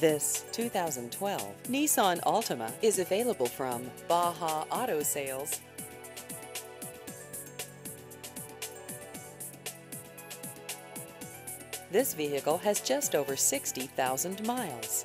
This 2012 Nissan Altima is available from Baha Auto Sales. This vehicle has just over 60,000 miles.